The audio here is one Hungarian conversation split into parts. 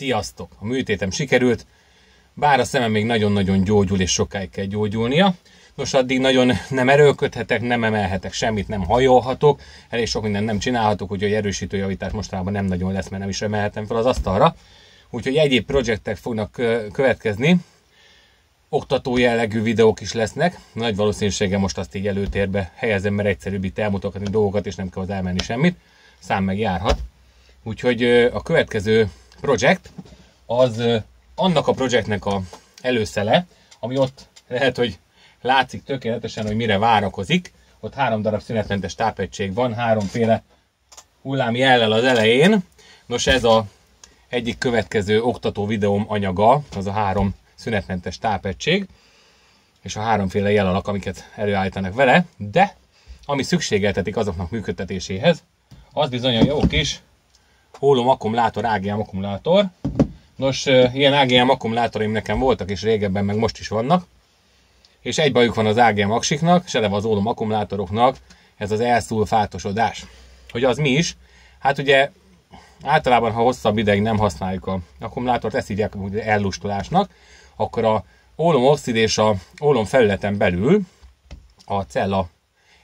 Sziasztok! A műtétem sikerült, bár a szemem még nagyon-nagyon gyógyul és sokáig kell gyógyulnia. Nos, addig nagyon nem erőlködhetek, nem emelhetek semmit, nem hajolhatok, elég sok mindent nem csinálhatok, úgyhogy erősítőjavítás mostanában nem nagyon lesz, mert nem is emelhetem fel az asztalra. Úgyhogy egyéb projektek fognak következni, oktató jellegű videók is lesznek. Nagy valószínűséggel most azt így előtérbe helyezem, mert egyszerűbb itt elmutatni dolgokat, és nem kell az elmenni semmit. Szám meg járhat. Úgyhogy a következő projekt az annak a projektnek a előszele, ami ott lehet, hogy látszik tökéletesen, hogy mire várakozik. Ott három darab szünetmentes tápegység van, háromféle hullám jellel az elején. Nos, ez a egyik következő oktató videóm anyaga, az a három szünetmentes tápegység, és a háromféle jelalak, amiket előállítanak vele, de ami szükségeltetik azoknak működtetéséhez, az bizony a jó kis hólom akkumulátor, AGM akkumulátor. Nos, ilyen AGM akkumulátoraim nekem voltak és régebben, meg most is vannak. És egy bajuk van az AGM aksiknak, se az ólom akkumulátoroknak, ez az elszulfátosodás. Hogy az mi is? Hát ugye általában, ha hosszabb ideig nem használjuk a akkumulátort, ezt hívják ellustulásnak, akkor a oxid és a ólom felületen belül, a cella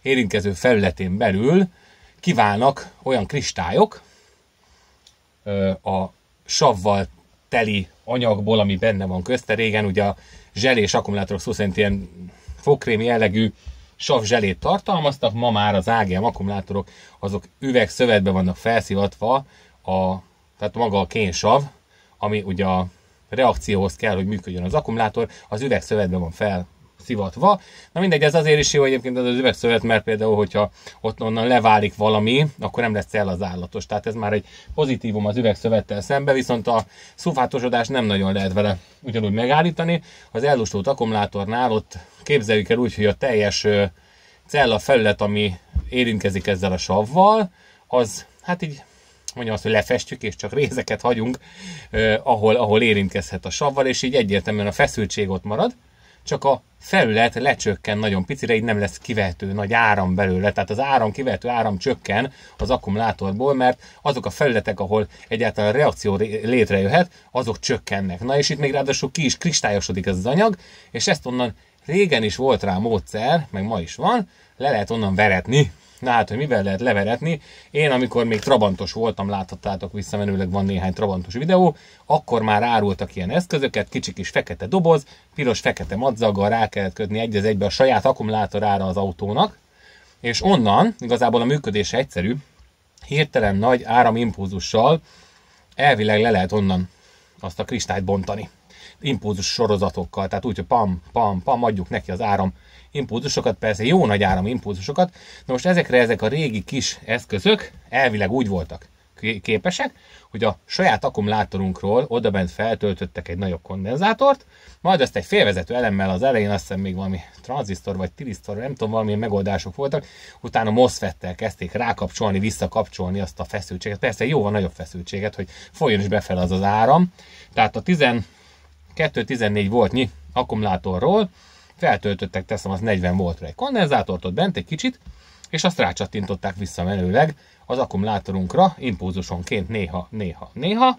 érintkező felületén belül kiválnak olyan kristályok a savval teli anyagból, ami benne van közte. Régen ugye a zselés akkumulátorok szó szerint ilyen fogkrém jellegű sav zselét tartalmaztak, ma már az AGM akkumulátorok azok üvegszövetbe vannak felszivatva, a, tehát maga a kénsav, ami ugye a reakcióhoz kell, hogy működjön az akkumulátor, az üvegszövetben van fel szivatva. Na mindegy, ez azért is jó egyébként az, az üvegszövet, mert például, hogyha ott onnan leválik valami, akkor nem lesz el az állatos. Tehát ez már egy pozitívum az üvegszövettel szembe, viszont a szulfátosodás nem nagyon lehet vele ugyanúgy megállítani. Az ellustult akkumulátornál ott képzeljük el úgy, hogy a teljes cella felület, ami érintkezik ezzel a savval, az hát így mondja azt, hogy lefestjük, és csak részeket hagyunk, eh, ahol, ahol érintkezhet a savval, és így egyértelműen a feszültség ott marad, csak a felület lecsökken nagyon picire, így nem lesz kivehető nagy áram belőle, tehát az áram, kivehető áram csökken az akkumulátorból, mert azok a felületek, ahol egyáltalán reakció létrejöhet, azok csökkennek. Na és itt még ráadásul ki is kristályosodik ez az anyag, és ezt onnan régen is volt rá módszer, meg ma is van, le lehet onnan veretni, Na hát, hogy mivel lehet leveretni. Én, amikor még Trabantos voltam, láthattátok visszamenőleg van néhány Trabantos videó, akkor már árultak ilyen eszközöket, kicsi kis fekete doboz, piros-fekete madzaggal rá kellett kötni egy az egybe a saját akkumulátorára az autónak, és onnan, igazából a működése egyszerű, hirtelen nagy áramimpulzussal elvileg le lehet onnan azt a kristályt bontani. Impulzus sorozatokkal, tehát úgy, hogy pam, pam, pam, adjuk neki az áram impulzusokat, persze jó nagy áram impulzusokat. Na most ezekre ezek a régi kis eszközök elvileg úgy voltak képesek, hogy a saját akkumulátorunkról oda bent feltöltöttek egy nagyobb kondenzátort, majd ezt egy félvezető elemmel az elején, azt hiszem még valami tranzisztor vagy tirisztor, nem tudom, valamilyen megoldások voltak, utána MOSFET-tel kezdték rákapcsolni, visszakapcsolni azt a feszültséget. Persze jó van nagyobb feszültséget, hogy folyjon is befele az az áram. Tehát a 12-14 voltnyi akkumulátorról feltöltöttek, teszem az 40 voltra egy kondenzátort ott bent egy kicsit, és azt rácsattintották visszamenőleg az akkumulátorunkra impulzusonként néha, néha, néha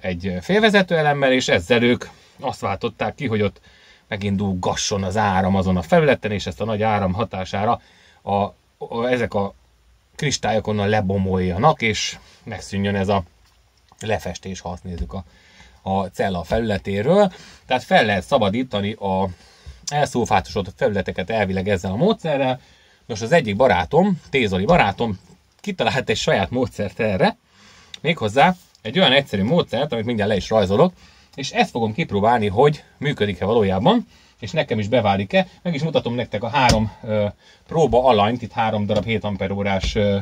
egy félvezető elemmel, és ezzel ők azt váltották ki, hogy ott megindul gasson az áram azon a felületen, és ezt a nagy áram hatására a, a, ezek a kristályok onnan lebomoljanak, és megszűnjön ez a lefestés, ha azt nézzük a, a cella felületéről. Tehát fel lehet szabadítani a elszulfátosodott felületeket elvileg ezzel a módszerrel. Nos, az egyik barátom, Tézoli barátom, kitalált egy saját módszert erre, méghozzá egy olyan egyszerű módszert, amit mindjárt le is rajzolok, és ezt fogom kipróbálni, hogy működik-e valójában, és nekem is beválik-e. Meg is mutatom nektek a három ö, próba alanyt, itt három darab 7 amperórás ö,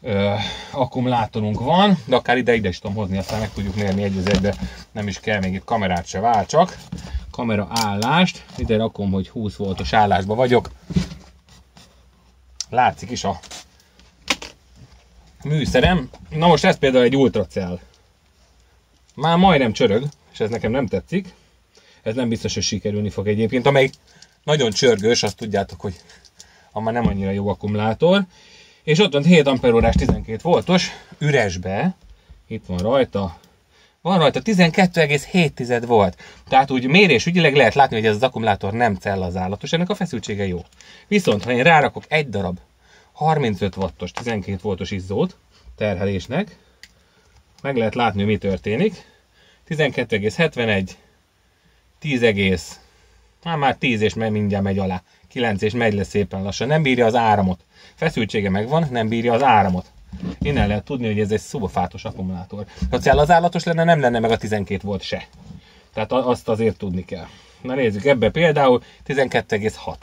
ö, akkumulátorunk van, de akár ide, ide is tudom hozni, aztán meg tudjuk mérni egy nem is kell még itt kamerát se vál, csak kamera állást. Ide rakom, hogy 20 voltos állásban vagyok. Látszik is a műszerem. Na most ez például egy ultracell. Már majdnem csörög, és ez nekem nem tetszik. Ez nem biztos, hogy sikerülni fog egyébként. Amely nagyon csörgős, azt tudjátok, hogy már nem annyira jó akkumulátor. És ott van 7 amperórás 12 voltos, üresbe, itt van rajta van rajta 12,7 volt. Tehát úgy mérés ügyileg lehet látni, hogy ez az akkumulátor nem cellazállatos, ennek a feszültsége jó. Viszont, ha én rárakok egy darab 35 wattos, 12 voltos izzót terhelésnek, meg lehet látni, mi történik. 12,71, 10 egész, hát már 10 és meg mindjárt megy alá. 9 és megy le szépen lassan. Nem bírja az áramot. Feszültsége megvan, nem bírja az áramot. Innen lehet tudni, hogy ez egy szubfátos akkumulátor. Ha cellazállatos lenne, nem lenne meg a 12 volt se. Tehát azt azért tudni kell. Na nézzük, ebbe például 12,6.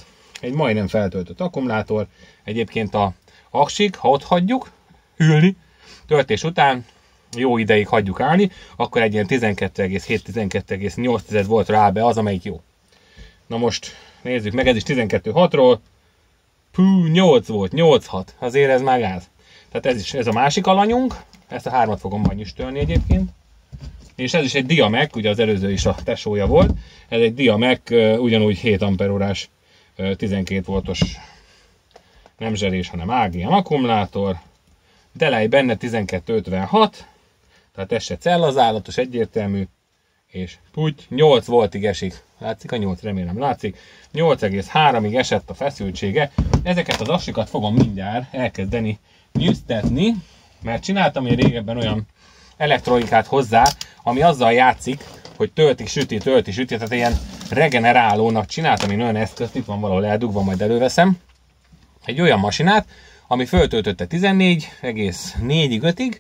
Egy majdnem feltöltött akkumulátor. Egyébként a aksig, ha ott hagyjuk hűlni, töltés után jó ideig hagyjuk állni, akkor egy ilyen 12,7-12,8 volt rá be az, amelyik jó. Na most nézzük meg, ez is 12,6-ról, Pú, 8 volt, 8-6, azért ez már gáz. Tehát ez is, ez a másik alanyunk, ezt a hármat fogom majd is törni egyébként. És ez is egy Diamec, ugye az előző is a tesója volt. Ez egy Diamec, ugyanúgy 7 amperórás, 12 voltos nem zserés, hanem AGM akkumulátor. Delay benne 1256, tehát ez se cellazállatos, egyértelmű, és úgy 8 voltig esik. Látszik a 8, remélem látszik. 8,3-ig esett a feszültsége. Ezeket az assikat fogom mindjárt elkezdeni nyűztetni, mert csináltam én régebben olyan elektronikát hozzá, ami azzal játszik, hogy tölti, süti, tölti, süti, tehát ilyen regenerálónak csináltam én olyan eszközt, itt van valahol eldugva, majd előveszem. Egy olyan masinát, ami föltöltötte 14,4-ig, 5-ig,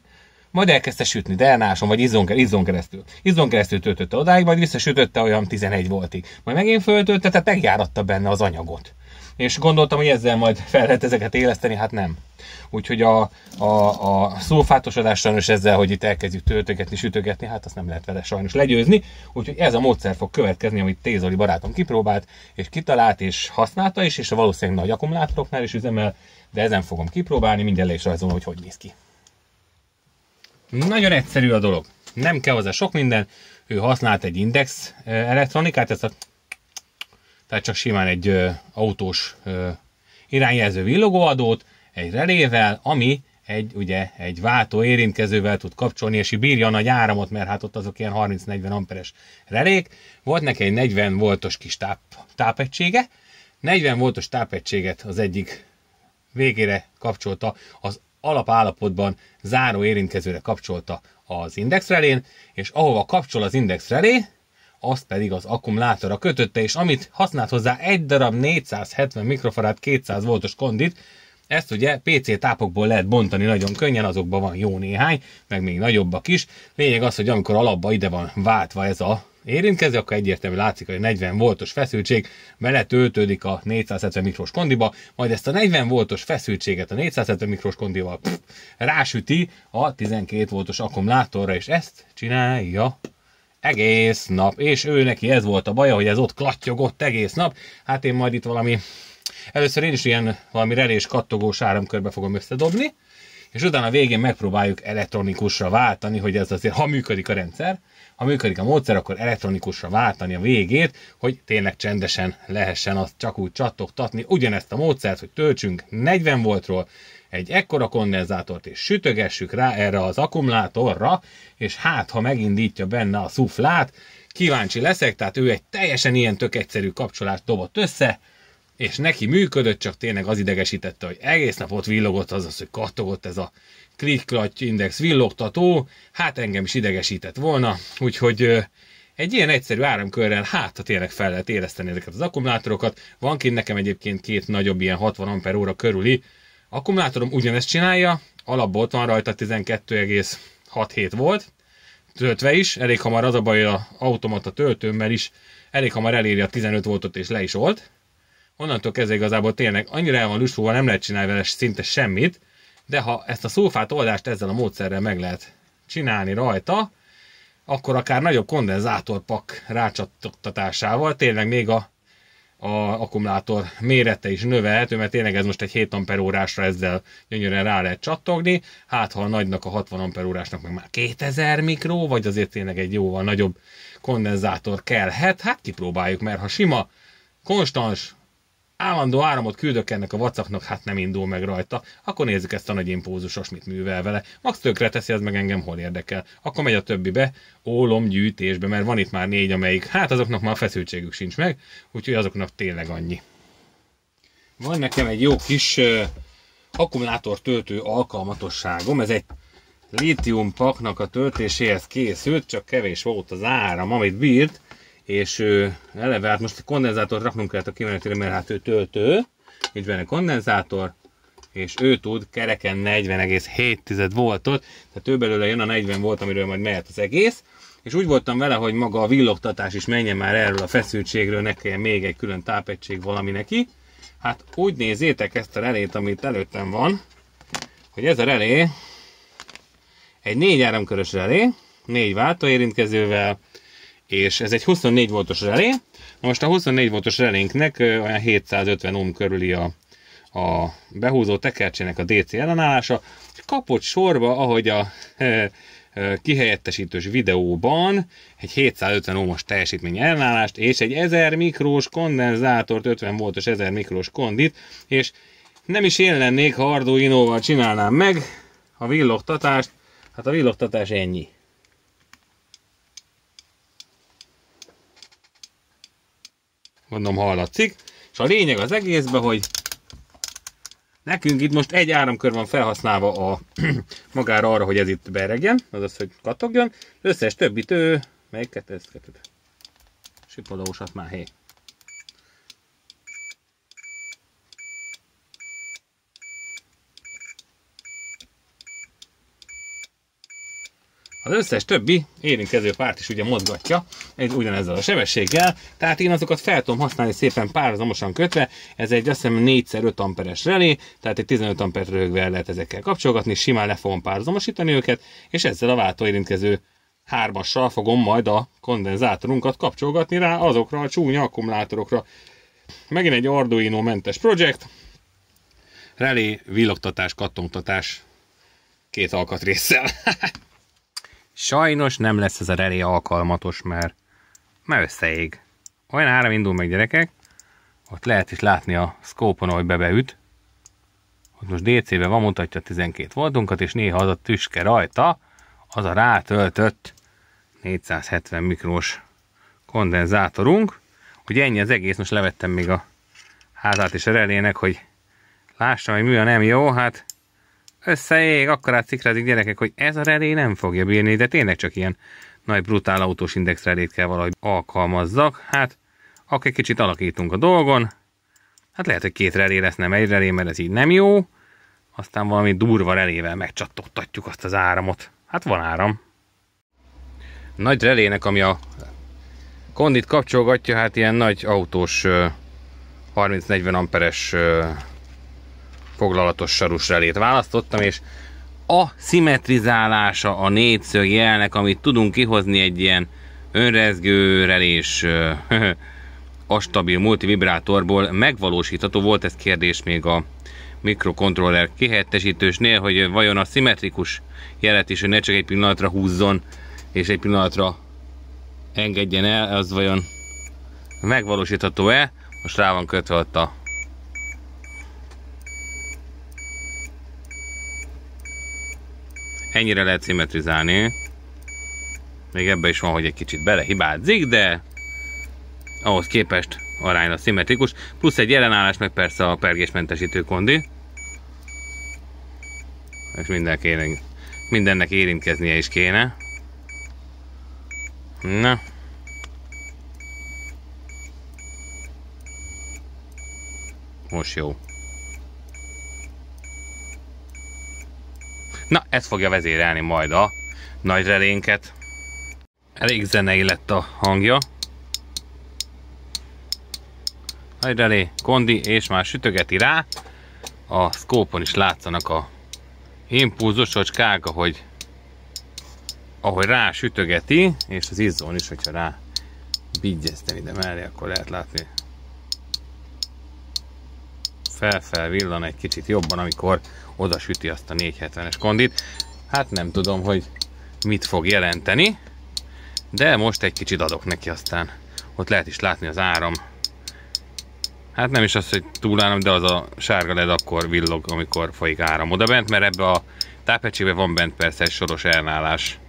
majd elkezdte sütni DNS-on, vagy izzon, izzon keresztül. Izzon keresztül töltötte odáig, majd visszasütötte olyan 11 voltig. Majd megint föltöltötte, tehát megjáratta benne az anyagot. És gondoltam, hogy ezzel majd fel lehet ezeket éleszteni, hát nem. Úgyhogy a, a, a szulfátosodás sajnos ezzel, hogy itt elkezdjük töltögetni, sütögetni, hát azt nem lehet vele sajnos legyőzni. Úgyhogy ez a módszer fog következni, amit Tézoli barátom kipróbált, és kitalált, és használta is, és a valószínűleg nagy akkumulátoroknál is üzemel, de ezen fogom kipróbálni, minden le is rajzolom, hogy hogy néz ki. Nagyon egyszerű a dolog. Nem kell hozzá sok minden. Ő használt egy index elektronikát, ezt a tehát csak simán egy ö, autós ö, irányjelző villogóadót, egy relével, ami egy, ugye, egy váltó érintkezővel tud kapcsolni, és bírja a nagy áramot, mert hát ott azok ilyen 30-40 amperes relék. Volt neki egy 40 voltos kis táp, tápegysége, 40 voltos tápegységet az egyik végére kapcsolta az alapállapotban záró érintkezőre kapcsolta az index relén, és ahova kapcsol az index relé, azt pedig az akkumulátorra kötötte, és amit használt hozzá egy darab 470 mikrofarad 200 voltos kondit, ezt ugye PC tápokból lehet bontani nagyon könnyen, azokban van jó néhány, meg még nagyobbak is. Lényeg az, hogy amikor alapba ide van váltva ez a érintkező, akkor egyértelmű látszik, hogy a 40 voltos feszültség bele töltődik a 470 mikros kondiba, majd ezt a 40 voltos feszültséget a 470 mikros kondival pff, rásüti a 12 voltos akkumulátorra, és ezt csinálja egész nap. És ő neki ez volt a baja, hogy ez ott klattyogott egész nap. Hát én majd itt valami, először én is ilyen valami relés kattogós áramkörbe fogom összedobni, és utána a végén megpróbáljuk elektronikusra váltani, hogy ez azért, ha működik a rendszer, ha működik a módszer, akkor elektronikusra váltani a végét, hogy tényleg csendesen lehessen azt csak úgy csattogtatni. Ugyanezt a módszert, hogy töltsünk 40 voltról egy ekkora kondenzátort, és sütögessük rá erre az akkumulátorra, és hát, ha megindítja benne a szuflát, kíváncsi leszek, tehát ő egy teljesen ilyen tök egyszerű kapcsolást dobott össze, és neki működött, csak tényleg az idegesítette, hogy egész nap ott villogott, azaz, hogy kattogott ez a click index villogtató, hát engem is idegesített volna, úgyhogy egy ilyen egyszerű áramkörrel, hát ha tényleg fel lehet éleszteni ezeket az akkumulátorokat. Van kint nekem egyébként két nagyobb ilyen 60 amper óra körüli akkumulátorom, ugyanezt csinálja, alapból van rajta 12,67 volt, töltve is, elég hamar az a baj, a automata töltőmmel is elég hamar eléri a 15 voltot és le is olt. Onnantól kezdve igazából tényleg annyira el van lusulva, nem lehet csinálni vele szinte semmit, de ha ezt a szulfát oldást ezzel a módszerrel meg lehet csinálni rajta, akkor akár nagyobb kondenzátorpak rácsattatásával tényleg még a, a akkumulátor mérete is növelhető, mert tényleg ez most egy 7 amperórásra ezzel gyönyörűen rá lehet csattogni, hát ha a nagynak a 60 amperórásnak meg már 2000 mikró, vagy azért tényleg egy jóval nagyobb kondenzátor kellhet, hát kipróbáljuk, mert ha sima, konstans állandó áramot küldök ennek a vacaknak, hát nem indul meg rajta, akkor nézzük ezt a nagy impulzusos, mit művel vele. Max tökre teszi, az meg engem hol érdekel. Akkor megy a többibe, ólom gyűjtésbe, mert van itt már négy, amelyik, hát azoknak már feszültségük sincs meg, úgyhogy azoknak tényleg annyi. Van nekem egy jó kis uh, akkumulátor töltő alkalmatosságom, ez egy litium paknak a töltéséhez készült, csak kevés volt az áram, amit bírt, és eleve hát most kondenzátort raknunk kellett a kimenetére, mert hát ő töltő, így benne kondenzátor, és ő tud kereken 40,7 voltot, tehát ő belőle jön a 40 volt, amiről majd mehet az egész, és úgy voltam vele, hogy maga a villogtatás is menjen már erről a feszültségről, ne kelljen még egy külön tápegység valami neki. Hát úgy nézzétek ezt a relét, amit előttem van, hogy ez a relé egy négy áramkörös relé, négy váltóérintkezővel, és ez egy 24 voltos relé. Most a 24 voltos relénknek olyan 750 ohm körüli a, a behúzó tekercsének a DC ellenállása, és kapott sorba, ahogy a e, e, kihelyettesítős videóban egy 750 ohmos teljesítmény ellenállást, és egy 1000 mikrós kondenzátort, 50 voltos 1000 mikrós kondit, és nem is én lennék, ha Arduino-val csinálnám meg a villogtatást, hát a villogtatás ennyi. Mondom, hallatszik. És a lényeg az egészben, hogy nekünk itt most egy áramkör van felhasználva a magára arra, hogy ez itt beregjen, azaz, hogy kattogjon. Összes többit ő, melyiket ezt, sipolósat már, hé. Az összes többi érintkező párt is ugye mozgatja, egy ugyanezzel a sebességgel, tehát én azokat fel tudom használni szépen párhuzamosan kötve, ez egy azt hiszem 4x5 amperes relé, tehát egy 15 amper rögvel lehet ezekkel kapcsolgatni, simán le fogom párhuzamosítani őket, és ezzel a váltóérintkező hármassal fogom majd a kondenzátorunkat kapcsolgatni rá azokra a csúnya akkumulátorokra. Megint egy Arduino mentes projekt, relé, villogtatás, kattogtatás, két alkatrészsel. Sajnos nem lesz ez a relé alkalmatos, mert, mert összeég. Olyan áram indul meg gyerekek, ott lehet is látni a szkópon, ahogy bebeüt. Ott most DC-ben van, mutatja 12 voltunkat, és néha az a tüske rajta, az a rátöltött 470 mikrós kondenzátorunk. Ugye ennyi az egész, most levettem még a házát és a relének, hogy lássam, hogy mi a nem jó, hát összeég, akkor cikrázik gyerekek, hogy ez a relé nem fogja bírni, de tényleg csak ilyen nagy brutál autós index relét kell valahogy alkalmazzak. Hát, akkor kicsit alakítunk a dolgon, hát lehet, hogy két relé lesz, nem egy relé, mert ez így nem jó, aztán valami durva relével megcsattogtatjuk azt az áramot. Hát van áram. Nagy relének, ami a kondit kapcsolgatja, hát ilyen nagy autós 30-40 amperes foglalatos sarus relét választottam, és a szimmetrizálása a négyszög jelnek, amit tudunk kihozni egy ilyen önrezgő relés astabil multivibrátorból megvalósítható volt ez kérdés még a mikrokontroller kihelyettesítősnél, hogy vajon a szimmetrikus jelet is, hogy ne csak egy pillanatra húzzon, és egy pillanatra engedjen el, az vajon megvalósítható-e? Most rá van kötve ott a Ennyire lehet szimmetrizálni. Még ebbe is van, hogy egy kicsit belehibázik, de ahhoz képest arányra szimmetrikus. Plusz egy jelenállás, meg persze a pergésmentesítő kondi. És mindenki, mindennek érintkeznie is kéne. Na. Most jó. Na, ez fogja vezérelni majd a nagy relénket. Elég zenei lett a hangja. Nagy relé, kondi, és már sütögeti rá. A szkópon is látszanak a impulzusocskák, ahogy, ahogy rá sütögeti, és az izzón is, hogyha rá bigyeztem ide mellé, akkor lehet látni fel-fel villan egy kicsit jobban, amikor oda süti azt a 470-es kondit. Hát nem tudom, hogy mit fog jelenteni, de most egy kicsit adok neki aztán. Ott lehet is látni az áram. hát nem is az, hogy túlállom, de az a sárga led akkor villog, amikor folyik áram oda bent, mert ebbe a tápecsébe van bent persze egy soros ellenállás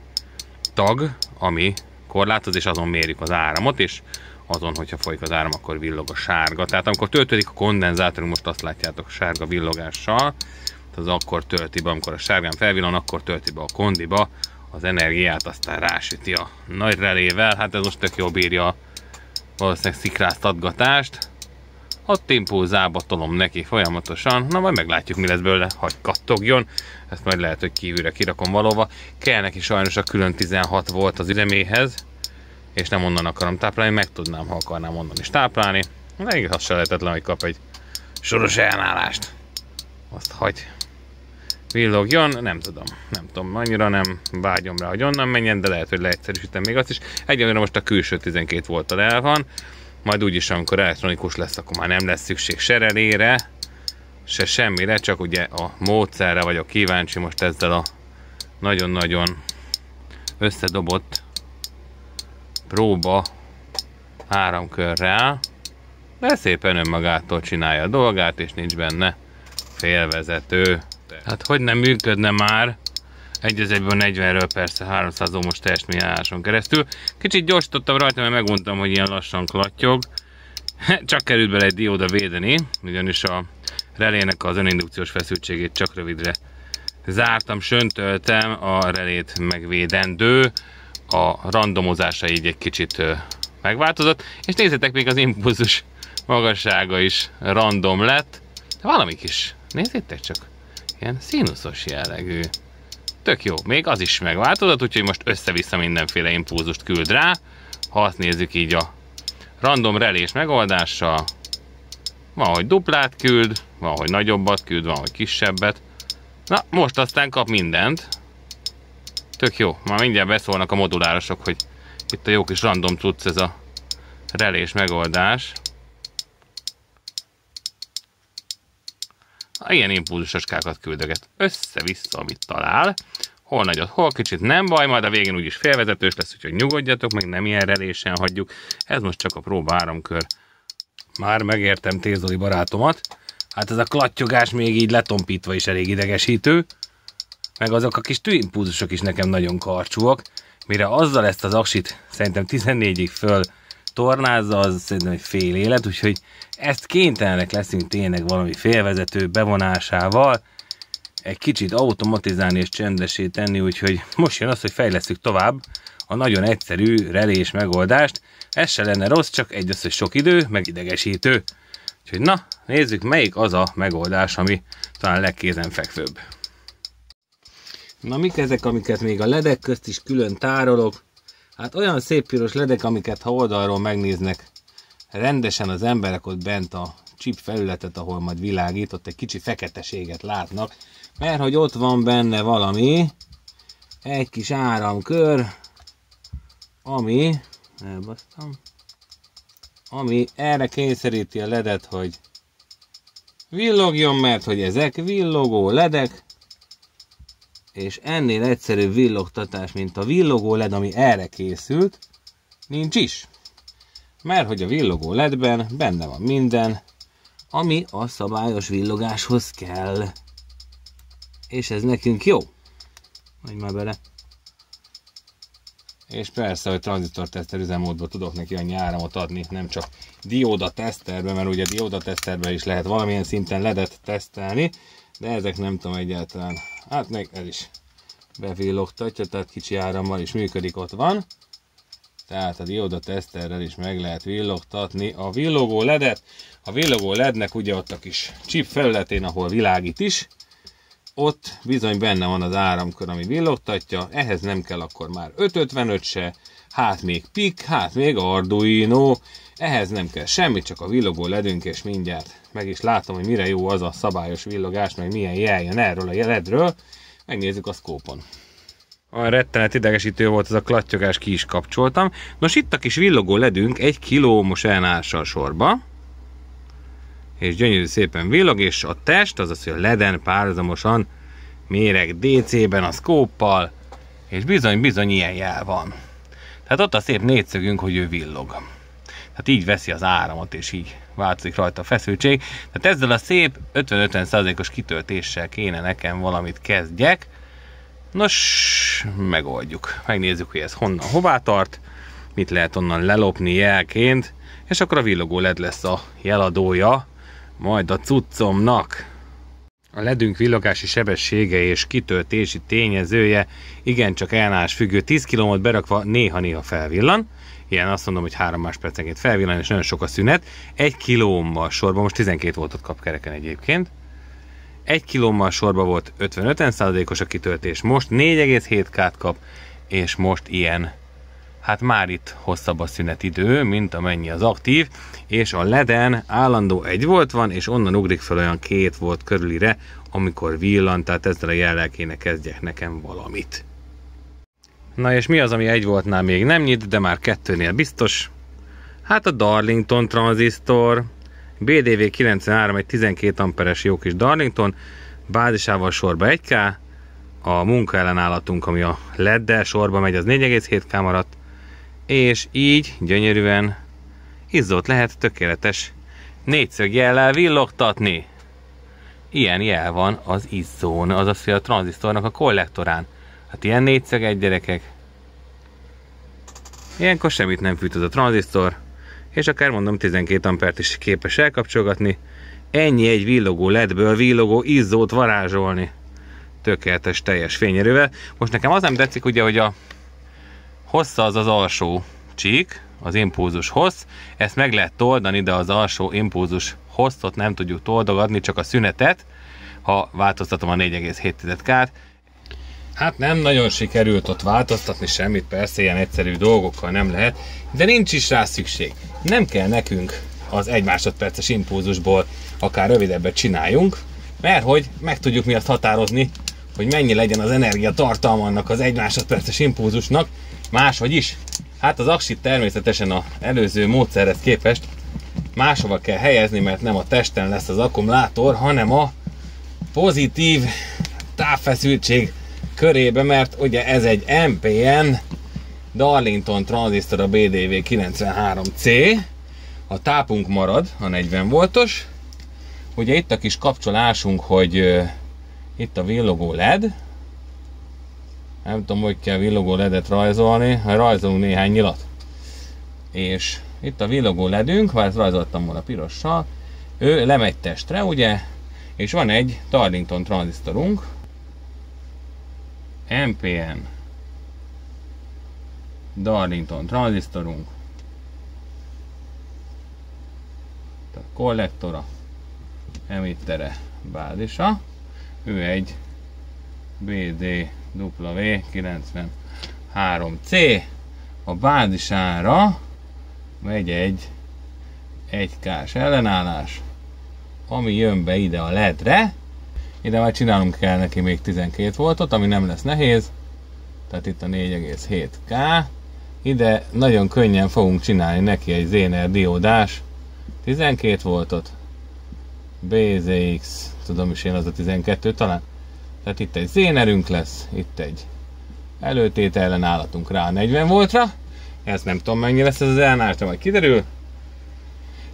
tag, ami korlátoz, és azon mérjük az áramot, és azon, hogyha folyik az áram, akkor villog a sárga. Tehát amikor töltődik a kondenzátor, most azt látjátok sárga villogással, az akkor tölti be, amikor a sárgán felvillan, akkor tölti be a kondiba az energiát, aztán rásüti a nagy relével. Hát ez most tök jó bírja valószínűleg szikráztatgatást. Ott impulzába tolom neki folyamatosan, na majd meglátjuk mi lesz belőle, hagy kattogjon. Ezt majd lehet, hogy kívülre kirakom valóva. Kell neki sajnos a külön 16 volt az üzeméhez, és nem onnan akarom táplálni, meg tudnám, ha akarnám onnan is táplálni. De igaz, az se lehetetlen, hogy kap egy soros ellenállást. Azt hagy villogjon, nem tudom, nem tudom, annyira nem vágyom rá, hogy onnan menjen, de lehet, hogy leegyszerűsítem még azt is. Egyelőre most a külső 12 volttal el van, majd úgyis, amikor elektronikus lesz, akkor már nem lesz szükség se relére, se semmire, csak ugye a módszerre vagyok kíváncsi most ezzel a nagyon-nagyon összedobott próba áramkörrel, de szépen önmagától csinálja a dolgát, és nincs benne félvezető. Hát hogy nem működne már? Egy az egyből 40-ről persze 300 ohmos testmilláson keresztül. Kicsit gyorsítottam rajta, mert megmondtam, hogy ilyen lassan klattyog. Csak került bele egy dióda védeni, ugyanis a relének az önindukciós feszültségét csak rövidre zártam, söntöltem a relét megvédendő, a randomozása így egy kicsit megváltozott, és nézzétek, még az impulzus magassága is random lett, valami kis, nézzétek csak, ilyen színuszos jellegű. Tök jó, még az is megváltozott, úgyhogy most össze-vissza mindenféle impulzust küld rá, ha azt nézzük így a random relés megoldással, van, hogy duplát küld, van, hogy nagyobbat küld, van, hogy kisebbet. Na, most aztán kap mindent. Tök jó, már mindjárt beszólnak a modulárosok, hogy itt a jó kis random tudsz ez a relés megoldás. Ilyen impulzusoskákat küldöget össze-vissza, amit talál. Hol nagyot, hol kicsit nem baj, majd a végén úgyis félvezetős lesz, úgyhogy nyugodjatok, meg nem ilyen relésen hagyjuk. Ez most csak a próba áramkör. Már megértem Tézoli barátomat. Hát ez a klattyogás még így letompítva is elég idegesítő. Meg azok a kis tűimpulzusok is nekem nagyon karcsúak. Mire azzal ezt az aksit szerintem 14-ig föl tornázza, az szerintem egy fél élet, úgyhogy ezt kénytelenek leszünk tényleg valami félvezető bevonásával, egy kicsit automatizálni és csendesé tenni, úgyhogy most jön az, hogy fejlesztük tovább a nagyon egyszerű relés megoldást. Ez se lenne rossz, csak egy az, sok idő, meg idegesítő. Úgyhogy na, nézzük melyik az a megoldás, ami talán legkézenfekvőbb. Na mik ezek, amiket még a ledek közt is külön tárolok? Hát olyan szép piros ledek, amiket ha oldalról megnéznek rendesen az emberek ott bent a chip felületet, ahol majd világít, ott egy kicsi feketeséget látnak, mert hogy ott van benne valami, egy kis áramkör, ami, elbasztam, ami erre kényszeríti a ledet, hogy villogjon, mert hogy ezek villogó ledek, és ennél egyszerűbb villogtatás, mint a villogó led, ami erre készült, nincs is. Mert hogy a villogó ledben benne van minden, ami a szabályos villogáshoz kell. És ez nekünk jó. Menj már bele. És persze, hogy tranzitor teszter üzemmódban tudok neki annyi áramot adni, nem csak dióda teszterbe, mert ugye dióda teszterbe is lehet valamilyen szinten ledet tesztelni, de ezek nem tudom egyáltalán. Hát meg ez is bevillogtatja, tehát kicsi árammal is működik, ott van. Tehát a dioda teszterrel is meg lehet villogtatni a villogó ledet. A villogó lednek ugye ott a kis chip felületén, ahol világít is, ott bizony benne van az áramkör, ami villogtatja, ehhez nem kell akkor már 555 se, hát még PIK, hát még Arduino, ehhez nem kell semmi, csak a villogó ledünk, és mindjárt meg is látom, hogy mire jó az a szabályos villogás, meg milyen jel jön erről a ledről. Megnézzük a szkópon. A rettenet idegesítő volt ez a klattyogás, ki is kapcsoltam. Nos, itt a kis villogó ledünk egy kilómos elnással sorba. És gyönyörű szépen villog, és a test, azaz, hogy a leden párhuzamosan méreg DC-ben a szkóppal, és bizony-bizony ilyen jel van. Tehát ott a szép négyszögünk, hogy ő villog. Tehát így veszi az áramot, és így változik rajta a feszültség. Tehát ezzel a szép 50-50%-os kitöltéssel kéne nekem valamit kezdjek. Nos, megoldjuk. Megnézzük, hogy ez honnan hová tart, mit lehet onnan lelopni jelként, és akkor a villogó LED lesz a jeladója, majd a cuccomnak. A ledünk villogási sebessége és kitöltési tényezője igencsak elnás függő. 10 km berakva néha-néha felvillan. Ilyen azt mondom, hogy 3 máspercenként felvillan, és nagyon sok a szünet. 1 kilómmal sorban, most 12 voltot kap kereken egyébként. 1 kilómmal sorban volt 50-50%-os a kitöltés, most 4,7 k kap, és most ilyen hát már itt hosszabb a szünetidő, mint amennyi az aktív, és a leden állandó egy volt van, és onnan ugrik fel olyan két volt körülire, amikor villant, tehát ezzel a jellel kéne kezdjek nekem valamit. Na és mi az, ami egy voltnál még nem nyit, de már kettőnél biztos? Hát a Darlington tranzisztor, BDV 93, egy 12 amperes jó kis Darlington, bázisával sorba 1K, a munkaellenállatunk, ami a LED-del sorba megy, az 4,7K maradt, és így gyönyörűen izzott lehet tökéletes négyszög jellel villogtatni. Ilyen jel van az izzón, azaz a tranzisztornak a kollektorán. Hát ilyen négyszög egy gyerekek. Ilyenkor semmit nem fűt az a tranzisztor, és akár mondom 12 ampert is képes elkapcsolgatni. Ennyi egy villogó ledből villogó izzót varázsolni. Tökéletes, teljes fényerővel. Most nekem az nem tetszik ugye, hogy a hossza az az alsó csík, az impulzus hossz. Ezt meg lehet toldani, de az alsó impulzus hosszot nem tudjuk toldogatni, csak a szünetet, ha változtatom a 4,7 k Hát nem nagyon sikerült ott változtatni semmit, persze ilyen egyszerű dolgokkal nem lehet, de nincs is rá szükség. Nem kell nekünk az egy másodperces impulzusból akár rövidebbet csináljunk, mert hogy meg tudjuk mi azt határozni, hogy mennyi legyen az energia tartalma annak az egy másodperces impulzusnak, máshogy is. Hát az aksit természetesen az előző módszerhez képest máshova kell helyezni, mert nem a testen lesz az akkumulátor, hanem a pozitív távfeszültség körébe, mert ugye ez egy MPN Darlington tranzisztor a BDV 93C, a tápunk marad a 40 voltos, ugye itt a kis kapcsolásunk, hogy itt a villogó LED, nem tudom, hogy kell villogó ledet rajzolni, ha rajzolunk néhány nyilat. És itt a villogó ledünk, vagy rajzoltam volna pirossal, ő lemegy testre, ugye, és van egy Darlington tranzisztorunk, MPN Darlington tranzisztorunk, tehát kollektora, emittere, bázisa, ő egy BD W93C a bázisára megy egy 1K-s ellenállás, ami jön be ide a ledre, ide már csinálunk kell neki még 12 voltot, ami nem lesz nehéz, tehát itt a 4,7K, ide nagyon könnyen fogunk csinálni neki egy Zener diódás 12 voltot, BZX, tudom is én az a 12 talán, tehát itt egy zénerünk lesz, itt egy előtét ellenállatunk rá 40 voltra. Ez nem tudom mennyi lesz ez az ellenállás, majd kiderül.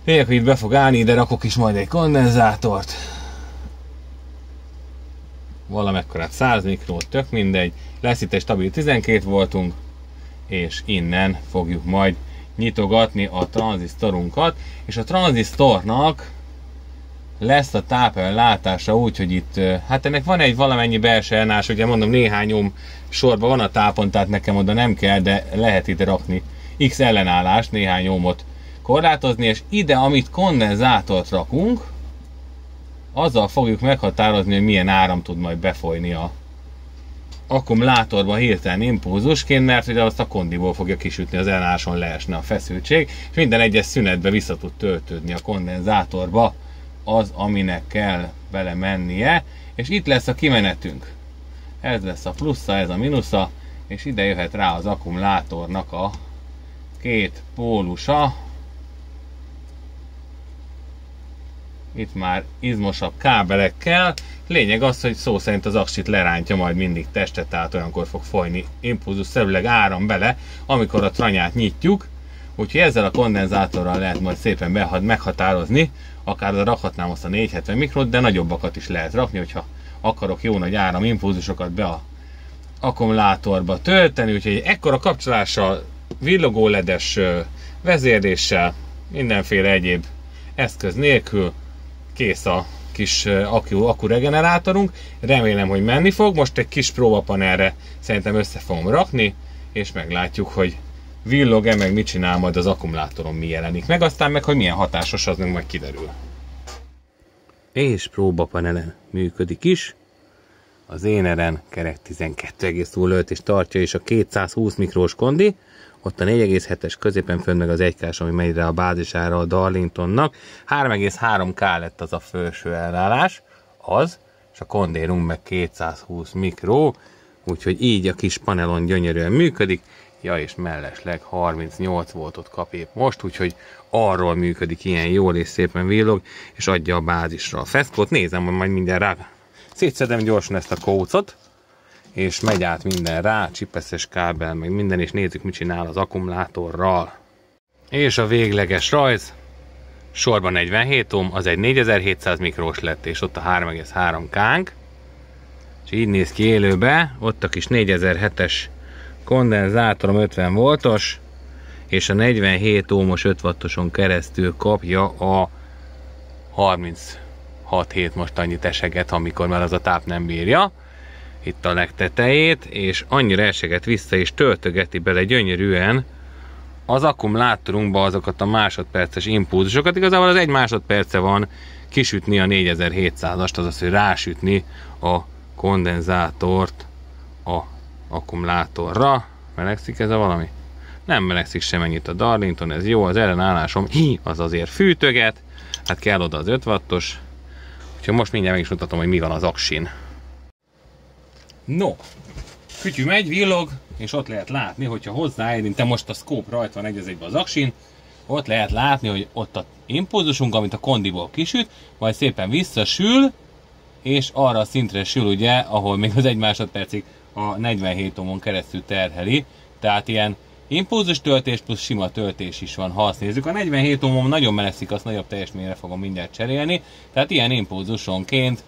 Lényeg, hogy itt be fog állni, ide rakok is majd egy kondenzátort. Valamekkorát 100 mikrót, tök mindegy. Lesz itt egy stabil 12 voltunk, és innen fogjuk majd nyitogatni a tranzisztorunkat, és a tranzisztornak lesz a tápellátása úgy, hogy itt, hát ennek van egy valamennyi belső elnás, ugye mondom néhány ohm sorban van a tápon, tehát nekem oda nem kell, de lehet itt rakni X ellenállást, néhány ohmot korlátozni, és ide, amit kondenzátort rakunk, azzal fogjuk meghatározni, hogy milyen áram tud majd befolyni a akkumulátorba hirtelen impulzusként, mert ugye azt a kondiból fogja kisütni, az ellenálláson leesne a feszültség, és minden egyes szünetbe vissza tud töltődni a kondenzátorba az, aminek kell bele mennie, és itt lesz a kimenetünk. Ez lesz a plusza, ez a minusza, és ide jöhet rá az akkumulátornak a két pólusa. Itt már izmosabb kábelekkel. Lényeg az, hogy szó szerint az aksit lerántja majd mindig testet, tehát olyankor fog folyni impulzus szerűleg áram bele, amikor a tranyát nyitjuk, Úgyhogy ezzel a kondenzátorral lehet majd szépen meghatározni, akár rakhatnám azt a 470 mikrot, de nagyobbakat is lehet rakni, hogyha akarok jó nagy áram impulzusokat be a akkumulátorba tölteni, úgyhogy ekkora kapcsolással, villogó ledes vezérléssel, mindenféle egyéb eszköz nélkül kész a kis akku, regenerátorunk. Remélem, hogy menni fog. Most egy kis próbapanelre szerintem össze fogom rakni, és meglátjuk, hogy villog-e, meg mit csinál majd az akkumulátoron, mi jelenik meg, aztán meg, hogy milyen hatásos, az meg majd kiderül. És próbapanelen működik is. Az éneren kerek 12,05 és tartja is a 220 mikrós kondi, ott a 4,7-es középen fönn meg az 1 ami megy rá a bázisára a Darlingtonnak. 3,3K lett az a felső elállás, az, és a kondérunk meg 220 mikró, úgyhogy így a kis panelon gyönyörűen működik. Ja, és mellesleg 38 voltot kap épp most, úgyhogy arról működik ilyen jól és szépen villog, és adja a bázisra a feszkót. Nézem, hogy majd minden rá. Szétszedem gyorsan ezt a kócot, és megy át minden rá, csipeszes kábel, meg minden, és nézzük, mit csinál az akkumulátorral. És a végleges rajz, sorban 47 ohm, az egy 4700 mikrós lett, és ott a 3,3 kánk, és így néz ki élőbe, ott a kis 4007-es kondenzátorom 50 voltos, és a 47 ohmos 5 wattoson keresztül kapja a 36 hét most annyit eseget, amikor már az a táp nem bírja itt a legtetejét, és annyira eseget vissza és töltögeti bele gyönyörűen az akkumulátorunkba azokat a másodperces impulzusokat. Igazából az egy másodperce van kisütni a 4700-ast, azaz, hogy rásütni a kondenzátort a akkumulátorra. Melegszik ez a valami? Nem melegszik semennyit a Darlington, ez jó, az ellenállásom, hi, az azért fűtöget, hát kell oda az 5 wattos, úgyhogy most mindjárt meg is mutatom, hogy mi van az aksin. No, kütyű megy, villog, és ott lehet látni, hogyha hozzáérintem most a scope rajta van egy az aksin, ott lehet látni, hogy ott a impulzusunk, amit a kondiból kisüt, majd szépen visszasül, és arra a szintre sül ugye, ahol még az egy másodpercig a 47 ohmon keresztül terheli, tehát ilyen impulzus töltés plusz sima töltés is van, ha azt nézzük. A 47 ohmon nagyon melegszik, azt nagyobb teljesményre fogom mindjárt cserélni, tehát ilyen impulzusonként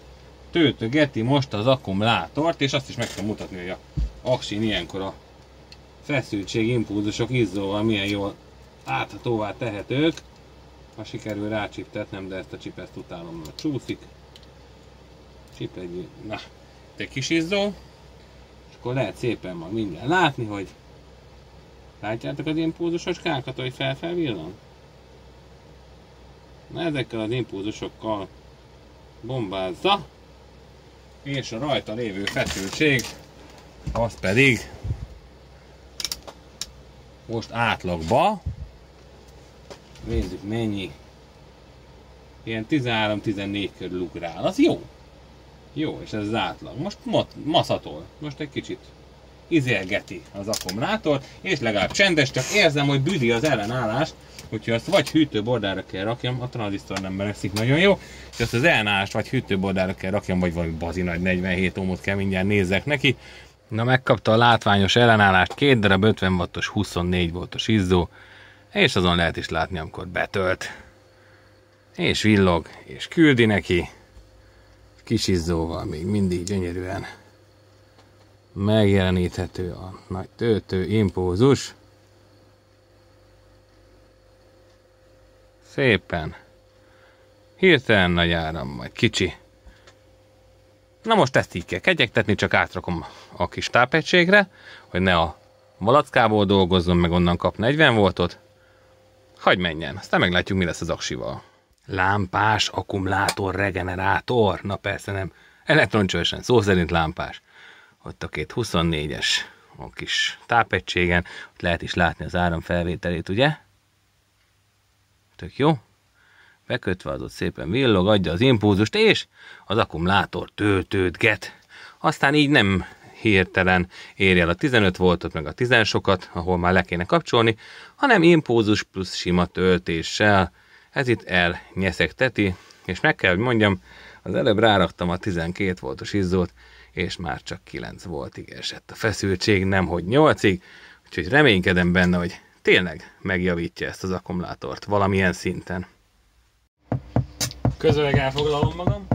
töltögeti most az akkumulátort, és azt is meg tudom mutatni, hogy a aksin ilyenkor a feszültség impulzusok izzóval milyen jól áthatóvá tehetők. Ha sikerül rácsiptetnem, de ezt a csipeszt utálom, mert csúszik. Csip egy, na, egy kis izzó. És akkor lehet szépen ma minden látni, hogy látjátok az impulzusos kákat, hogy felfel villan? Na ezekkel az impulzusokkal bombázza és a rajta lévő feszültség az pedig most átlagba nézzük mennyi ilyen 13-14 körül ugrál, az jó. Jó, és ez az átlag. Most maszatol, most egy kicsit izélgeti az akkumulátor, és legalább csendes, csak érzem, hogy büdi az ellenállás, úgyhogy azt vagy hűtőbordára kell rakjam, a tranzisztor nem melegszik nagyon jó, és azt az ellenállást vagy hűtőbordára kell rakjam, vagy valami bazi nagy 47 ohmot kell mindjárt nézzek neki. Na megkapta a látványos ellenállást, két darab 50 wattos, 24 voltos izzó, és azon lehet is látni, amikor betölt. És villog, és küldi neki, kis izzóval még mindig gyönyörűen megjeleníthető a nagy töltő impulzus. Szépen. Hirtelen nagy áram, majd kicsi. Na most ezt így kell kegyektetni, csak átrakom a kis tápegységre, hogy ne a malackából dolgozzon, meg onnan kap 40 voltot. Hagy menjen, aztán meglátjuk, mi lesz az aksival. Lámpás akkumulátor regenerátor. Na persze nem. Elektroncsősen, szó szerint lámpás. Ott a két 24-es a kis tápegységen, ott lehet is látni az áramfelvételét, ugye? Tök jó. Bekötve az ott szépen villog, adja az impulzust, és az akkumulátor töltődget. Aztán így nem hirtelen érje el a 15 voltot, meg a 10 sokat, ahol már le kéne kapcsolni, hanem impulzus plusz sima töltéssel. Ez itt elnyeszegteti, és meg kell, hogy mondjam, az előbb ráraktam a 12 voltos izzót, és már csak 9 voltig esett a feszültség, nem hogy 8-ig, úgyhogy reménykedem benne, hogy tényleg megjavítja ezt az akkumulátort valamilyen szinten. Közöleg elfoglalom magam.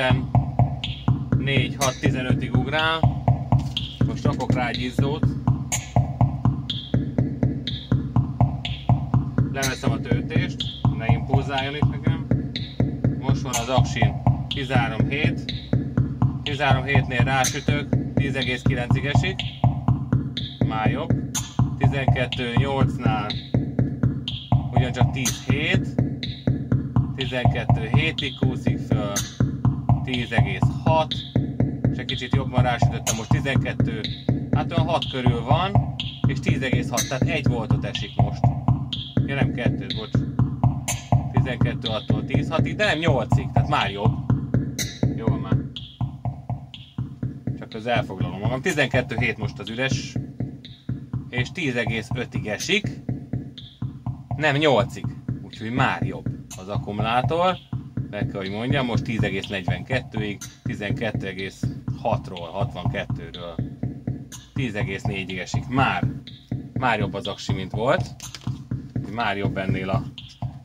Olyan 14, 6, 15-ig ugrál. Most rakok rá egy izzót. leveszem a töltést, ne impulzáljon itt nekem. Most van az aksin 13.7, 13.7-nél rásütök, 10,9-ig esik, már jobb. 12.8-nál ugyancsak 10.7, 12.7-ig kúszik 10,6, és egy kicsit jobban rásütöttem, most 12, hát olyan 6 körül van, és 10,6, tehát 1 voltot esik most. Ja nem kettő, bocs. 12 attól 10 6 de nem 8-ig, tehát már jobb. Jó már. Csak az elfoglalom magam. 12 hét most az üres, és 10,5-ig esik, nem 8-ig, úgyhogy már jobb az akkumulátor. Meg kell, hogy mondjam, most 10,42-ig, 12,6-ról, 62-ről 10,4-ig esik. Már, már jobb az aksi, mint volt már jobb ennél a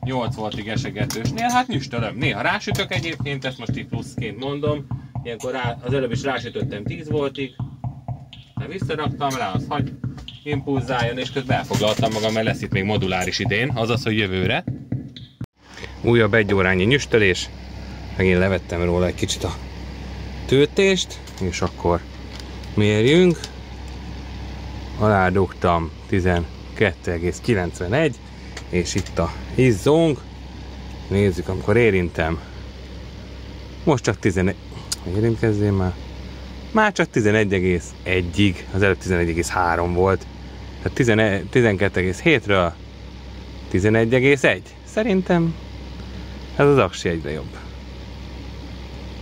8 voltig esegetősnél, hát nyüstölöm. Néha rásütök egyébként, ezt most itt pluszként mondom. Ilyenkor rá, az előbb is rásütöttem 10 voltig, de visszaraktam rá, az hagy impulzáljon, és közben elfoglaltam magam, mert lesz itt még moduláris idén, azaz, hogy jövőre. Újabb egy órányi nyüstölés, megint levettem róla egy kicsit a töltést, és akkor mérjünk. Alá dugtam 12,91, és itt a izzónk. Nézzük, amikor érintem. Most csak 11... Érintkezzél már. Már csak 11,1-ig. Az előbb 11,3 volt. Tehát 12,7-ről 11,1. Szerintem ez az aksi egyre jobb.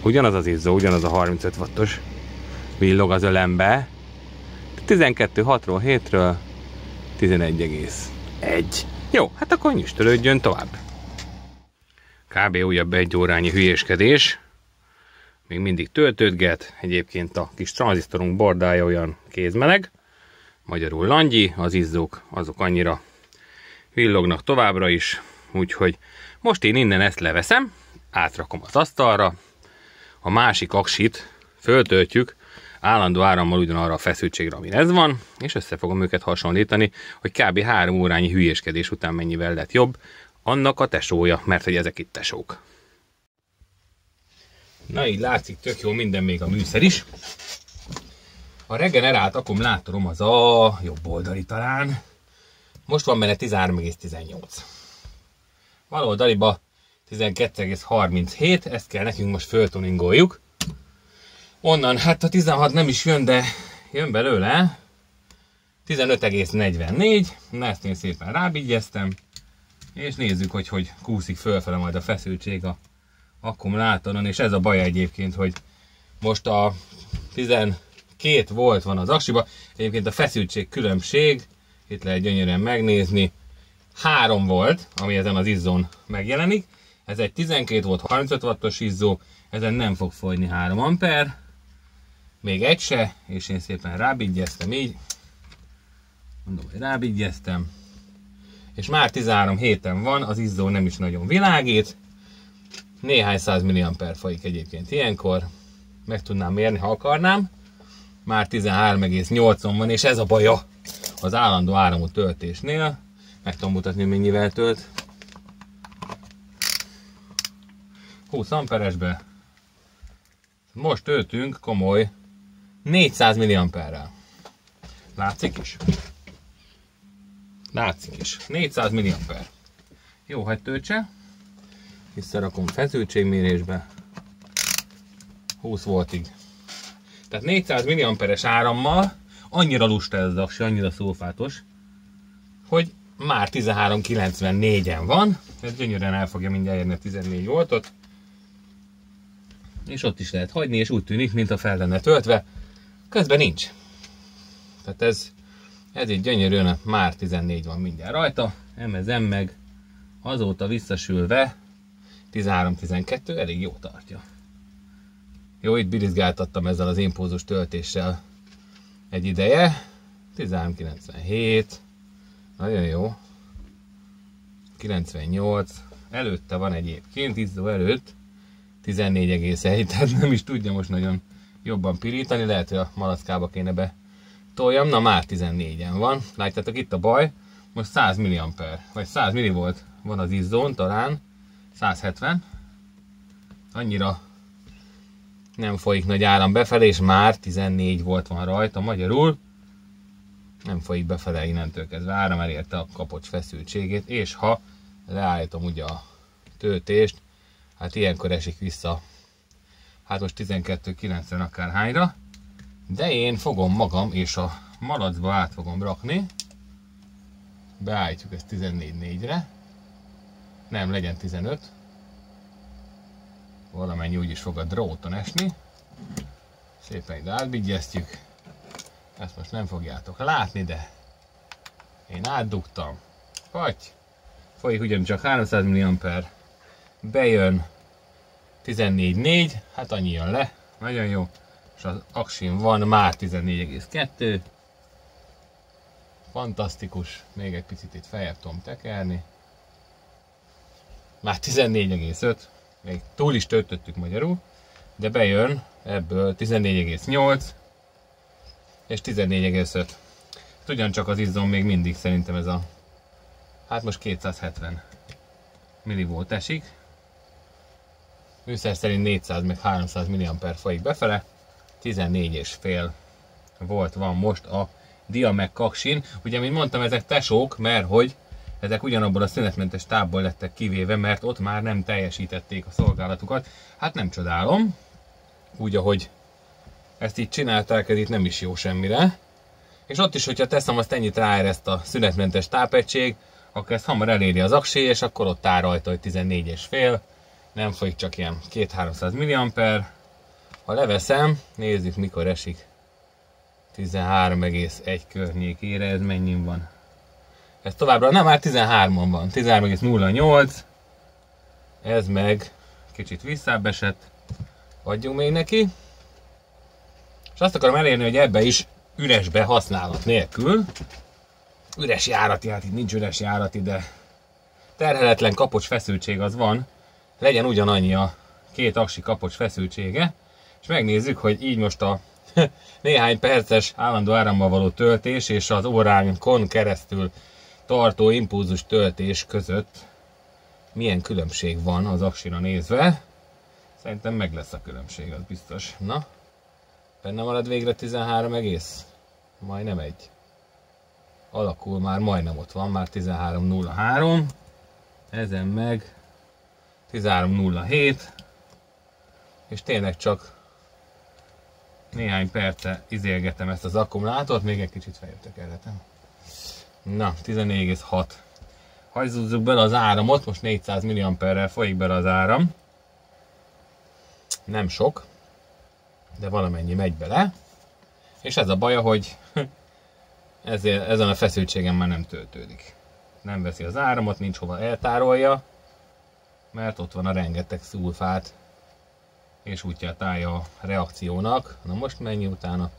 Ugyanaz az izzó, ugyanaz a 35 wattos villog az ölembe. 12,6-ról 7-ről 11,1. Jó, hát akkor nyüstölődjön tovább. Kb. újabb egy órányi hülyéskedés. Még mindig töltődget. Egyébként a kis tranzisztorunk bordája olyan kézmeleg. Magyarul langyi, az izzók azok annyira villognak továbbra is. Úgyhogy most én innen ezt leveszem, átrakom az asztalra, a másik aksit föltöltjük állandó árammal ugyanarra a feszültségre, ami ez van, és össze fogom őket hasonlítani, hogy kb. három órányi hülyéskedés után mennyivel lett jobb, annak a tesója, mert hogy ezek itt tesók. Na így látszik tök jó minden még a műszer is. A regenerált akkumulátorom az a jobb oldali talán. Most van benne 13,18. Bal oldaliba 12,37, ezt kell nekünk most föltuningoljuk. Onnan, hát a 16 nem is jön, de jön belőle. 15,44, na ezt én szépen rábigyeztem, és nézzük, hogy hogy kúszik fölfele majd a feszültség a akkumulátoron, és ez a baj egyébként, hogy most a 12 Két volt van az aksiba. Egyébként a feszültség különbség, itt lehet gyönyörűen megnézni, három volt, ami ezen az izzón megjelenik. Ez egy 12 volt 35 wattos izzó, ezen nem fog folyni 3 amper. Még egy se, és én szépen rábigyeztem így. Mondom, hogy rábigyeztem. És már 13 héten van, az izzó nem is nagyon világít. Néhány száz milliamper folyik egyébként ilyenkor. Meg tudnám mérni, ha akarnám. Már 13,8 van, és ez a baja az állandó áramú töltésnél. Meg tudom mutatni, mennyivel tölt. 20 amperesbe. Most töltünk komoly 400 milliamperrel. Látszik is? Látszik is. 400 milliamper. Jó, hogy töltse. Visszarakom feszültségmérésbe. 20 voltig. Tehát 400 milliamperes árammal annyira lusta ez aksi, annyira szófátos, hogy már 13.94-en van, ez gyönyörűen el fogja mindjárt érni a 14 voltot, és ott is lehet hagyni, és úgy tűnik, mint a fel lenne töltve, közben nincs. Tehát ez, ez így gyönyörűen már 14 van mindjárt rajta, emezem meg azóta visszasülve 13-12 elég jó tartja. Jó, itt birizgáltattam ezzel az impulzus töltéssel egy ideje. 1397, nagyon jó. 98, előtte van egyébként, izzó előtt 14,1, tehát nem is tudja most nagyon jobban pirítani, lehet, hogy a malackába kéne be toljam, na már 14-en van. Látjátok itt a baj, most 100 mA, vagy 100 volt van az izzón talán, 170. Annyira nem folyik nagy áram befelé, és már 14 volt van rajta, magyarul nem folyik befele innentől kezdve, áram elérte a kapocs feszültségét, és ha leállítom ugye a töltést, hát ilyenkor esik vissza, hát most 12-90 akárhányra, de én fogom magam és a malacba át fogom rakni, beállítjuk ezt 14-4-re, nem legyen 15, valamennyi úgyis fog a dróton esni. Szépen ide átbigyeztjük. Ezt most nem fogjátok látni, de én átdugtam. Vagy folyik ugyancsak 300 mA, bejön 14.4, hát annyi jön le, nagyon jó, és az aksin van már 14,2, fantasztikus, még egy picit itt feljebb tudom tekerni, már 14,5, még túl is töltöttük magyarul, de bejön ebből 14,8 és 14,5. Ugyancsak az izzom még mindig szerintem ez a, hát most 270 millivolt esik. Műszer szerint 400 meg 300 mA folyik befele, 14,5 volt van most a Diameg kaksin. Ugye, mint mondtam, ezek tesók, mert hogy ezek ugyanabból a szünetmentes tábból lettek kivéve, mert ott már nem teljesítették a szolgálatukat. Hát nem csodálom, úgy ahogy ezt így csinálták, ez itt nem is jó semmire. És ott is, hogyha teszem azt ennyit ráér ezt a szünetmentes tápegység, akkor ez hamar eléri az aksi, és akkor ott áll rajta, hogy 14,5, nem folyik csak ilyen 2-300 mA. Ha leveszem, nézzük mikor esik. 13,1 környékére, ez mennyi van? Ez továbbra nem, már 13-on van. 13,08. Ez meg kicsit visszább esett. Adjunk még neki. És azt akarom elérni, hogy ebbe is üresbe használat nélkül. Üres járati, hát itt nincs üres járati, de terheletlen kapocs feszültség az van. Legyen ugyanannyi a két aksi kapocs feszültsége. És megnézzük, hogy így most a néhány perces állandó árammal való töltés és az óránkon keresztül tartó impulzus töltés között milyen különbség van az aksira nézve. Szerintem meg lesz a különbség, az biztos. Na, benne marad végre 13 egész? Majdnem egy. Alakul már majdnem ott van, már 13.03. Ezen meg 13.07. És tényleg csak néhány perce izélgetem ezt az akkumulátort, még egy kicsit feljebb tekerhetem. Na, 14,6. Hajzúzzuk bele az áramot, most 400 mA-rel folyik bele az áram. Nem sok, de valamennyi megy bele. És ez a baja, hogy ezért, ezen a feszültségen már nem töltődik. Nem veszi az áramot, nincs hova eltárolja, mert ott van a rengeteg szulfát, és útját állja a reakciónak. Na most mennyi utána?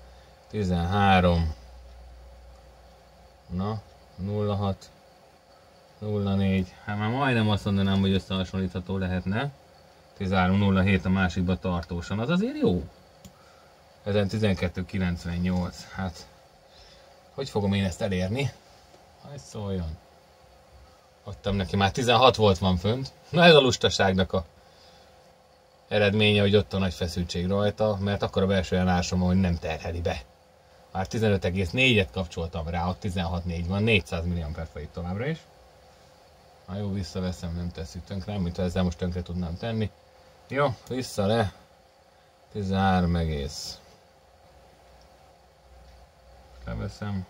13, na, 06, 04, hát már majdnem azt mondanám, hogy összehasonlítható lehetne. 13.07 a másikba tartósan, az azért jó. Ezen 12.98, hát hogy fogom én ezt elérni? Hogy szóljon. Adtam neki, már 16 volt van fönt. Na ez a lustaságnak a eredménye, hogy ott a nagy feszültség rajta, mert akkor a belső ellásom, hogy nem terheli be. Már 15,4-et kapcsoltam rá, ott 16,4 van, 400 mAh folyik továbbra is. Ha jó, visszaveszem, nem teszi tönkre, nem, mint ezzel most tönkre tudnám tenni. Jó, vissza le. 13 egész. Leveszem.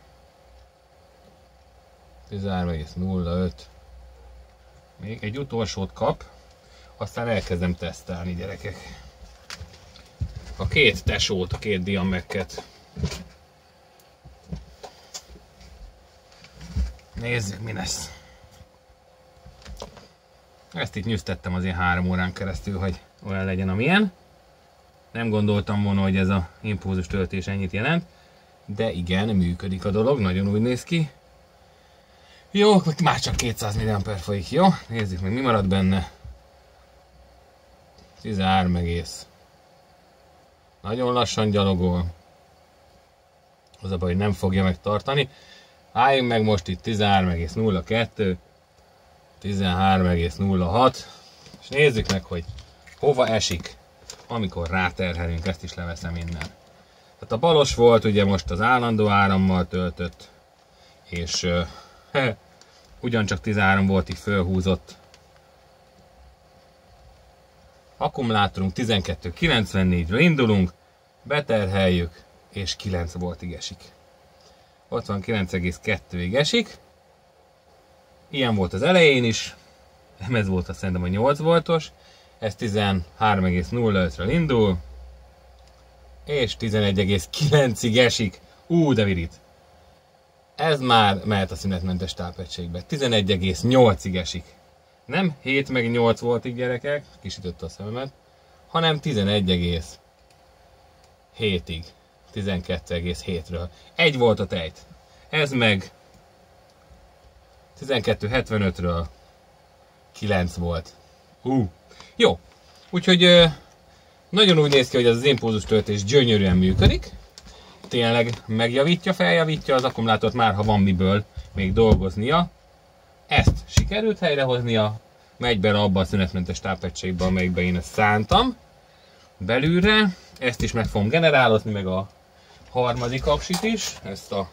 13,05. Még egy utolsót kap, aztán elkezdem tesztelni gyerekek. A két tesót, a két diamekket. Nézzük mi lesz. Ezt itt nyűztettem azért három órán keresztül, hogy olyan legyen, amilyen. Nem gondoltam volna, hogy ez a impulzus töltés ennyit jelent. De igen, működik a dolog, nagyon úgy néz ki. Jó, már csak 200 mAh folyik, jó? Nézzük meg, mi marad benne. 13 egész. Nagyon lassan gyalogol. Az a baj, hogy nem fogja megtartani. Álljunk meg most itt 13,02. 13,06 és nézzük meg, hogy hova esik, amikor ráterhelünk, ezt is leveszem innen. Tehát a balos volt ugye most az állandó árammal töltött, és uh, ugyancsak 13 voltig fölhúzott. Akkumulátorunk 12.94-ről indulunk, beterheljük, és 9 voltig esik. Ott van 9,2-ig esik, Ilyen volt az elején is, ez volt azt szerintem a 8 voltos, ez 13,05-ről indul, és 11,9-ig esik. Ú, de virít! Ez már mehet a szünetmentes tápegységbe. 11,8-ig esik. Nem 7 meg 8 voltig gyerekek, kisütötte a szememet, hanem 11,7-ig. 12,7-ről. Egy volt a tejt. Ez meg 12.75-ről 9 volt. Hú. Jó. Úgyhogy nagyon úgy néz ki, hogy ez az impulzus töltés gyönyörűen működik. Tényleg megjavítja, feljavítja az akkumulátort már, ha van miből még dolgoznia. Ezt sikerült helyrehoznia, megy bele abba a szünetmentes tápegységbe, amelyikbe én ezt szántam. Belülre, ezt is meg fogom generálozni, meg a harmadik aksit is, ezt a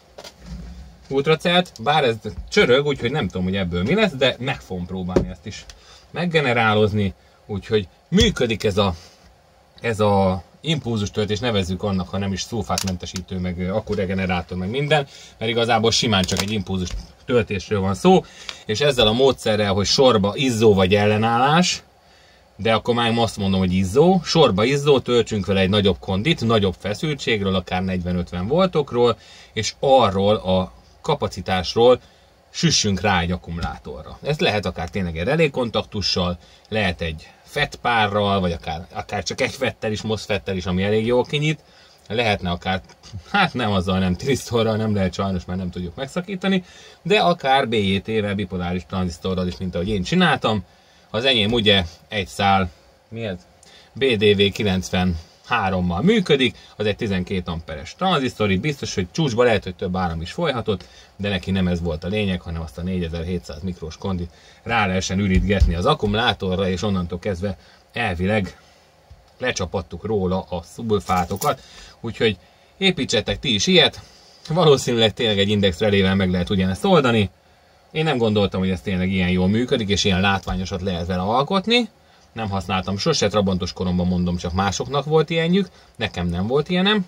ultracelt, bár ez csörög, úgyhogy nem tudom, hogy ebből mi lesz, de meg fogom próbálni ezt is meggenerálozni, úgyhogy működik ez a, ez a impulzus töltés, nevezzük annak, ha nem is szulfátmentesítő, meg akkuregenerátor, meg minden, mert igazából simán csak egy impulzus töltésről van szó, és ezzel a módszerrel, hogy sorba izzó vagy ellenállás, de akkor már azt mondom, hogy izzó, sorba izzó, töltsünk vele egy nagyobb kondit, nagyobb feszültségről, akár 40-50 voltokról, és arról a kapacitásról süssünk rá egy akkumulátorra. Ez lehet akár tényleg egy relékontaktussal, lehet egy fettpárral, vagy akár, akár csak egy fettel is, moszfettel is, ami elég jól kinyit. Lehetne akár, hát nem azzal, nem trisztorral, nem lehet sajnos, mert nem tudjuk megszakítani, de akár BJT-vel, bipoláris tranzisztorral is, mint ahogy én csináltam. Az enyém ugye egy szál, mi ez? BDV 90 3-mal működik, az egy 12 amperes tranzisztor, itt biztos, hogy csúcsba lehet, hogy több áram is folyhatott, de neki nem ez volt a lényeg, hanem azt a 4700 mikros kondit rá lehessen ürítgetni az akkumulátorra, és onnantól kezdve elvileg lecsapattuk róla a szubulfátokat, úgyhogy építsetek ti is ilyet, valószínűleg tényleg egy index relével meg lehet ugyanezt oldani, én nem gondoltam, hogy ez tényleg ilyen jól működik, és ilyen látványosat lehet vele alkotni, nem használtam sose, Trabantos koromban mondom, csak másoknak volt ilyenjük, nekem nem volt ilyenem,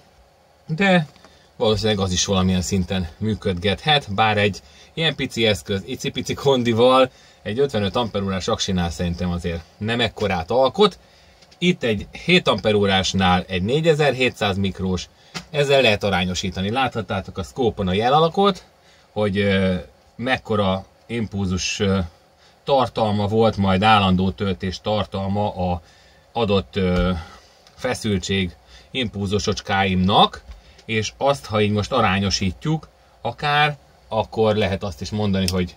de valószínűleg az is valamilyen szinten működgethet, bár egy ilyen pici eszköz, icipici kondival, egy 55 amperórás aksinál szerintem azért nem ekkorát alkot. Itt egy 7 amperórásnál egy 4700 mikrós, Ezzel lehet arányosítani. Láthattátok a szkópon a jelalakot, hogy mekkora impulzus tartalma volt, majd állandó töltés tartalma a adott feszültség impulzusocskáimnak, és azt, ha így most arányosítjuk, akár, akkor lehet azt is mondani, hogy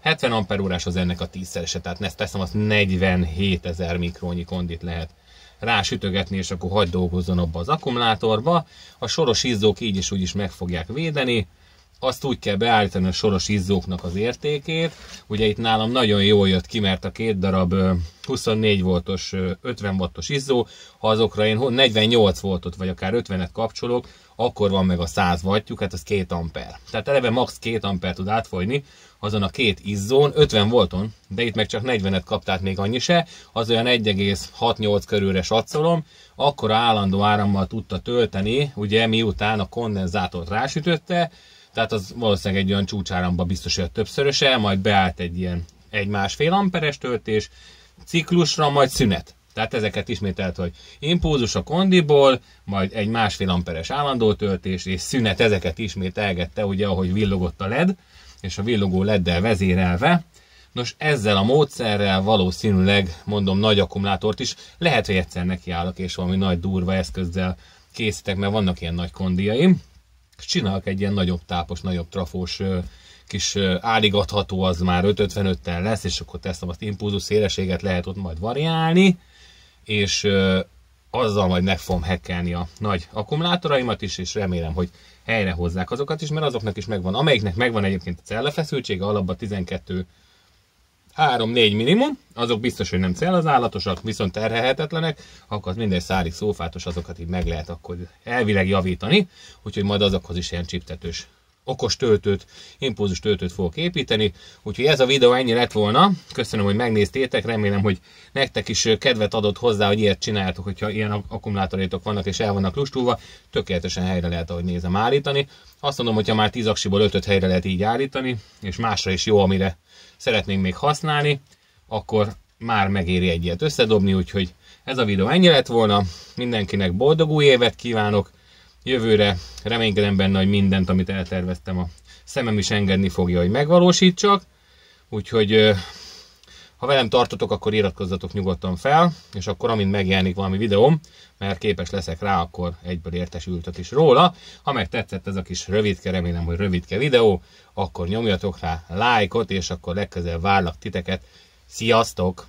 70 amperórás az ennek a tízszerese, tehát ezt teszem, azt 47 ezer mikrónyi kondit lehet rásütögetni, és akkor hagyd dolgozzon abba az akkumulátorba. A soros izzók így is úgy is meg fogják védeni, azt úgy kell beállítani a soros izzóknak az értékét. Ugye itt nálam nagyon jól jött ki, mert a két darab 24 voltos, 50 wattos izzó, ha azokra én 48 voltot, vagy akár 50-et kapcsolok, akkor van meg a 100 wattjuk, hát az 2 amper. Tehát eleve max 2 amper tud átfolyni azon a két izzón, 50 volton, de itt meg csak 40-et kaptát még annyi se, az olyan 1,68 körülre satszolom, akkor állandó árammal tudta tölteni, ugye miután a kondenzátort rásütötte, tehát az valószínűleg egy olyan csúcsáramba biztos, hogy többszöröse, majd beállt egy ilyen egy másfél amperes töltés, ciklusra, majd szünet. Tehát ezeket ismételt, hogy impulzus a kondiból, majd egy másfél amperes állandó töltés, és szünet ezeket ismételgette, ugye ahogy villogott a LED, és a villogó leddel vezérelve. Nos, ezzel a módszerrel valószínűleg, mondom, nagy akkumulátort is, lehet, hogy egyszer nekiállok, és valami nagy durva eszközzel készítek, mert vannak ilyen nagy kondiaim, csinálok egy ilyen nagyobb tápos, nagyobb trafós kis áligatható, az már 555-tel lesz, és akkor teszem azt impulzus szélességet lehet ott majd variálni, és azzal majd meg fogom hekkelni a nagy akkumulátoraimat is, és remélem, hogy helyre hozzák azokat is, mert azoknak is megvan. Amelyiknek megvan egyébként a cellafeszültsége, alapban 12 3-4 minimum, azok biztos, hogy nem állatosak, viszont terhelhetetlenek, akkor az minden szárig szófátos, azokat így meg lehet akkor elvileg javítani, úgyhogy majd azokhoz is ilyen csiptetős okos töltőt, impulzus töltőt fogok építeni. Úgyhogy ez a videó ennyi lett volna. Köszönöm, hogy megnéztétek. Remélem, hogy nektek is kedvet adott hozzá, hogy ilyet csináltok, hogyha ilyen akkumulátorétok vannak és el vannak lustulva. Tökéletesen helyre lehet, ahogy nézem, állítani. Azt mondom, hogyha már 10 aksiból 5 helyre lehet így állítani, és másra is jó, amire szeretnénk még használni, akkor már megéri egy ilyet összedobni, úgyhogy ez a videó ennyi lett volna. Mindenkinek boldog új évet kívánok, Jövőre reménykedem benne, hogy mindent, amit elterveztem, a szemem is engedni fogja, hogy megvalósítsak. Úgyhogy ha velem tartotok, akkor iratkozzatok nyugodtan fel, és akkor amint megjelenik valami videóm, mert képes leszek rá, akkor egyből értesültök is róla. Ha meg tetszett ez a kis rövidke, remélem, hogy rövidke videó, akkor nyomjatok rá lájkot, és akkor legközelebb várlak titeket. Sziasztok!